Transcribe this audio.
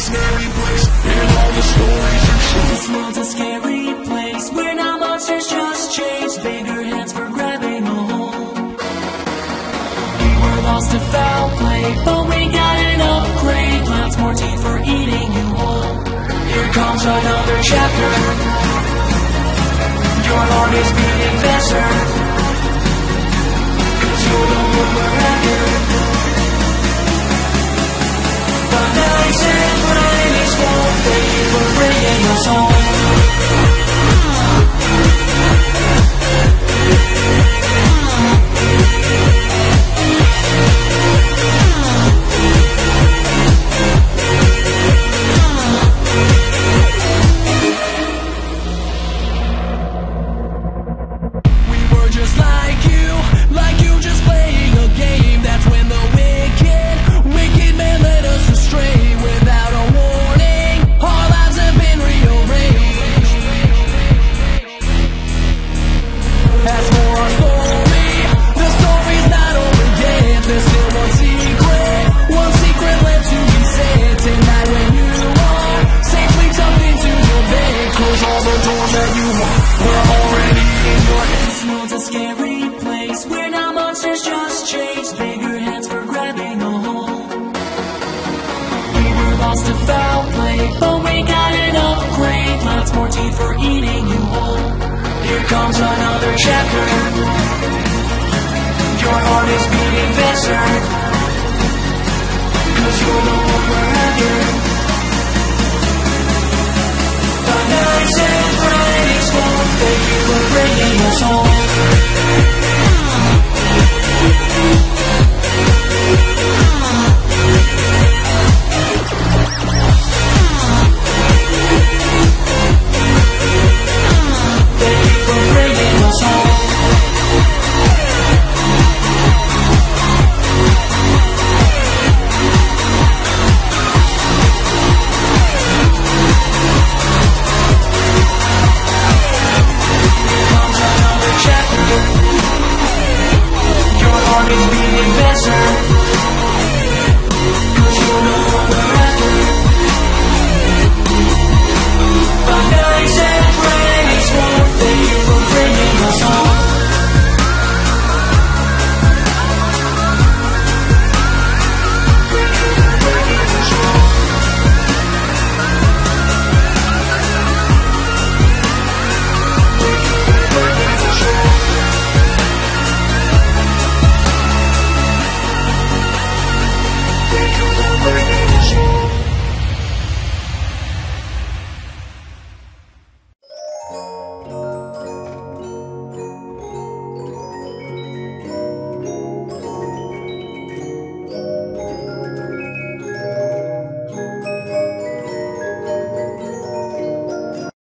scary place, and all the stories are. This world's a scary place, we're not monsters, just change bigger hands for grabbing a. We were lost to foul play, but we got an upgrade. Lots more teeth for eating you whole. Here comes another chapter. Your heart is beating faster. You, like you just playing a game. That's when the lost to foul play, but we got an upgrade. Lots more teeth for eating you whole. Here comes another chapter. Your heart is beating faster. Cause you're the one we're after. The nights and rains won't fade. We're bringing us home. Is